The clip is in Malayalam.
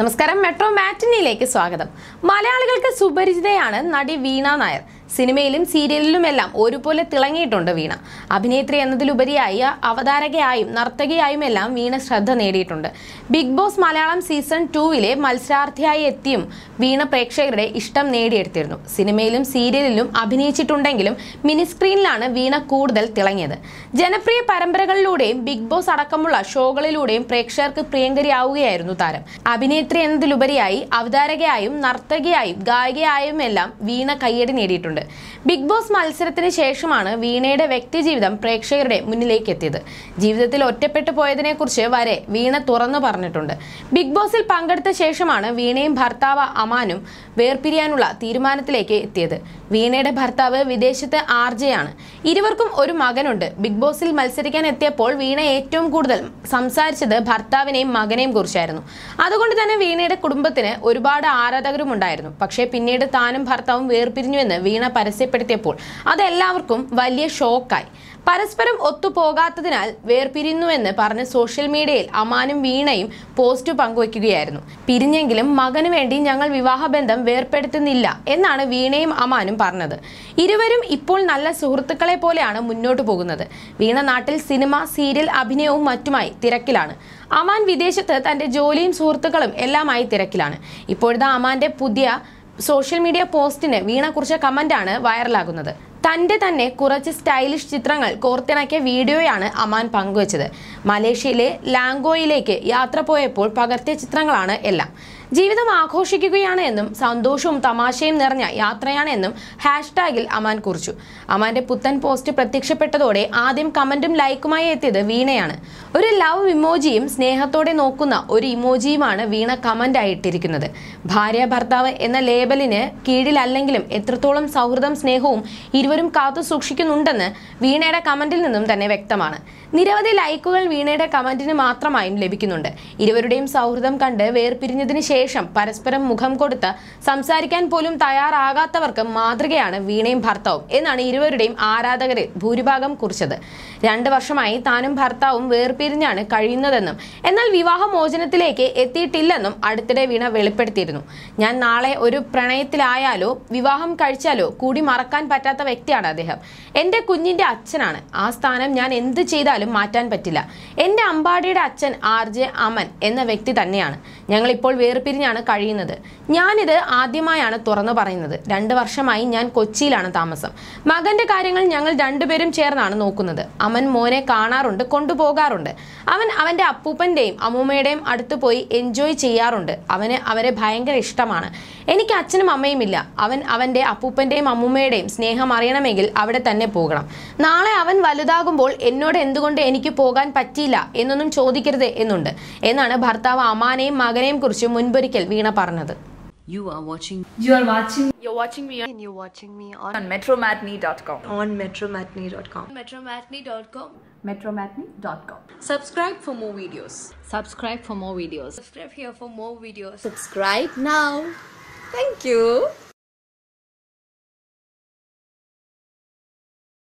നമസ്കാരം. മെട്രോ മാറ്റിനിയിലേക്ക് സ്വാഗതം. മലയാളികൾക്ക് സുപരിചിതയാണ് നടി വീണ നായർ. സിനിമയിലും സീരിയലിലുമെല്ലാം ഒരുപോലെ തിളങ്ങിയിട്ടുണ്ട് വീണ. അഭിനേത്രി എന്നതിലുപരിയായി അവതാരകയായും നർത്തകിയായും എല്ലാം വീണ ശ്രദ്ധ നേടിയിട്ടുണ്ട്. ബിഗ് ബോസ് മലയാളം സീസൺ ടൂവിലെ മത്സരാർത്ഥിയായി എത്തിയും വീണ പ്രേക്ഷകരുടെ ഇഷ്ടം നേടിയെടുത്തിരുന്നു. സിനിമയിലും സീരിയലിലും അഭിനയിച്ചിട്ടുണ്ടെങ്കിലും മിനി സ്ക്രീനിലാണ് വീണ കൂടുതൽ തിളങ്ങിയത്. ജനപ്രിയ പരമ്പരകളിലൂടെയും ബിഗ് ബോസ് അടക്കമുള്ള ഷോകളിലൂടെയും പ്രേക്ഷകർക്ക് പ്രിയങ്കരിയാവുകയായിരുന്നു താരം. അഭിനേത്രി എന്നതിലുപരിയായി അവതാരകയായും നർത്തകിയായും ഗായികയായും എല്ലാം വീണ കയ്യടി നേടിയിട്ടുണ്ട്. ബിഗ് ബോസ് മത്സരത്തിന് ശേഷമാണ് വീണയുടെ വ്യക്തിജീവിതം പ്രേക്ഷകരുടെ മുന്നിലേക്ക് എത്തിയത് ജീവിതത്തിൽ ഒറ്റപ്പെട്ടു പോയതിനെക്കുറിച്ച് വരെ വീണ തുറന്നു പറഞ്ഞിട്ടുണ്ട്. ബിഗ് ബോസിൽ പങ്കെടുത്ത ശേഷമാണ് വീണയും ഭർത്താവ് അമാനും വേർപിരിയാനുള്ള തീരുമാനത്തിലേക്ക് എത്തിയത്. വീണയുടെ ഭർത്താവ് വിദേശത്ത് ആർജയാണ്. ഇരുവർക്കും ഒരു മകനുണ്ട്. ബിഗ് ബോസിൽ മത്സരിക്കാൻ എത്തിയപ്പോൾ വീണ ഏറ്റവും കൂടുതൽ സംസാരിച്ചത് ഭർത്താവിനെയും മകനെയും കുറിച്ചായിരുന്നു. അതുകൊണ്ട് തന്നെ വീണയുടെ കുടുംബത്തിന് ഒരുപാട് ആരാധകരും ഉണ്ടായിരുന്നു പക്ഷേ പിന്നീട് താനും ഭർത്താവും വേർപിരിഞ്ഞുവെന്ന് വീണ പരസ്യപ്പെടുത്തിയപ്പോൾ അതെല്ലാവർക്കും വലിയ ഷോക്കായി. പരസ്പരം ഒത്തുപോകാത്തതിനാൽ വേർപിരിയുന്നുവെന്ന് പറഞ്ഞ് സോഷ്യൽ മീഡിയയിൽ അമാനും വീണയും പോസ്റ്റ് പങ്കുവയ്ക്കുകയായിരുന്നു. പിരിഞ്ഞെങ്കിലും മകന് വേണ്ടി ഞങ്ങൾ വിവാഹബന്ധം വേർപ്പെടുത്തുന്നില്ല എന്നാണ് വീണയും അമാനും പറഞ്ഞത്. ഇരുവരും ഇപ്പോൾ നല്ല സുഹൃത്തുക്കളെ പോലെയാണ് മുന്നോട്ട് പോകുന്നത്. വീണ നാട്ടിൽ സിനിമ സീരിയൽ അഭിനയവും മറ്റുമായി തിരക്കിലാണ്. അമാൻ വിദേശത്ത് തന്റെ ജോലിയും സുഹൃത്തുക്കളും എല്ലാമായി തിരക്കിലാണ്. ഇപ്പോഴത്തെ അമാന്റെ പുതിയ സോഷ്യൽ മീഡിയ പോസ്റ്റിന് വീണ കുറിച്ച കമന്റാണ് വൈറലാകുന്നത്. തന്റെ തന്നെ കുറച്ച് സ്റ്റൈലിഷ് ചിത്രങ്ങൾ കോർത്തിണക്കിയ വീഡിയോയാണ് അമാൻ പങ്കുവച്ചത്. മലേഷ്യയിലെ ലാംഗോയിലേക്ക് യാത്ര പോയപ്പോൾ പകർത്തിയ ചിത്രങ്ങളാണ് എല്ലാം. ജീവിതം ആഘോഷിക്കുകയാണ് എന്നും സന്തോഷവും തമാശയും നിറഞ്ഞ യാത്രയാണ് എന്നും ഹാഷ്ടാഗിൽ അമാൻ കുറിച്ചു. അമാന്റെ പുത്തൻ പോസ്റ്റ് പ്രത്യക്ഷപ്പെട്ടതോടെ ആദ്യം കമന്റും ലൈക്കുമായി എത്തിയത് വീണയാണ്. ഒരു ലവ് ഇമോജിയും സ്നേഹത്തോടെ നോക്കുന്ന ഒരു ഇമോജിയുമാണ് വീണ കമന്റായി ഇട്ടിരിക്കുന്നത്. ഭാര്യ ഭർത്താവ് എന്ന ലേബലിന് കീഴിലല്ലെങ്കിലും എത്രത്തോളം സൗഹൃദം സ്നേഹവും ഇരുവരും കാത്തു സൂക്ഷിക്കുന്നുണ്ടെന്ന് വീണയുടെ കമന്റിൽ നിന്നും തന്നെ വ്യക്തമാണ്. നിരവധി ലൈക്കുകൾ വീണയുടെ കമന്റിന് മാത്രമായും ലഭിക്കുന്നുണ്ട്. ഇരുവരുടെയും സൗഹൃദം കണ്ട് വേർപിരിഞ്ഞതിന് ശേഷം പരസ്പരം മുഖം കൊടുത്ത് സംസാരിക്കാൻ പോലും തയ്യാറാകാത്തവർക്ക് മാതൃകയാണ് വീണയും ഭർത്താവും എന്നാണ് ഇരുവരുടെയും ആരാധകരിൽ ഭൂരിഭാഗം കുറിച്ചത്. രണ്ട് വർഷമായി താനും ഭർത്താവും വേർപിരിഞ്ഞാണ് കഴിയുന്നതെന്നും എന്നാൽ വിവാഹമോചനത്തിലേക്ക് എത്തിയിട്ടില്ലെന്നും അടുത്തിടെ വീണ വെളിപ്പെടുത്തിയിരുന്നു. ഞാൻ നാളെ ഒരു പ്രണയത്തിലായാലോ വിവാഹം കഴിച്ചാലോ കൂടി മറക്കാൻ പറ്റാത്ത വ്യക്തിയാണ് അദ്ദേഹം. എന്റെ കുഞ്ഞിന്റെ അച്ഛനാണ്. ആ സ്ഥാനം ഞാൻ എന്ത് ചെയ്താലും മാറ്റാൻ പറ്റില്ല. എന്റെ അമ്പാടിയുടെ അച്ഛൻ ആർ ജെ അമൻ എന്ന വ്യക്തി തന്നെയാണ്. ഞങ്ങൾ ഇപ്പോൾ വേർപിരിഞ്ഞാണ് കഴിയുന്നത്. ഞാനിത് ആദ്യമായാണ് തുറന്നു പറയുന്നത്. രണ്ട് വർഷമായി ഞാൻ കൊച്ചിയിലാണ് താമസം. മകന്റെ കാര്യങ്ങൾ ഞങ്ങൾ രണ്ടുപേരും ചേർന്നാണ് നോക്കുന്നത്. അമൻ മോനെ കാണാറുണ്ട് കൊണ്ടുപോകാറുണ്ട്. അവൻ അവന്റെ അപ്പൂപ്പന്റെയും അമ്മൂമ്മയുടെയും അടുത്ത് പോയി എൻജോയ് ചെയ്യാറുണ്ട്. അവന് അവരെ ഭയങ്കര ഇഷ്ടമാണ്. എനിക്ക് അച്ഛനും അമ്മയും ഇല്ല അവൻ അവന്റെ അപ്പൂപ്പന്റെയും അമ്മൂമ്മയുടെയും സ്നേഹം അറിയണമെങ്കിൽ അവിടെ തന്നെ പോകണം നാളെ അവൻ വലുതാകുമ്പോൾ എന്നോട് എന്തുകൊണ്ട് എനിക്ക് പോകാൻ പറ്റിയില്ല എന്നൊന്നും ചോദിക്കരുത് എന്നുണ്ട് എന്നാണ് ഭർത്താവ് അമാനെയും മകനെയും കുറിച്ച് മുൻപൊരിക്കൽ വീണ പറഞ്ഞത് You are watching You are watching You're watching me on, and you're watching me on, on metromatney.com. on metromatney.com. metromatney.com. Metromatney.com. subscribe for more videos subscribe for more videos Subscribe here for more videos. Subscribe now. Thank you.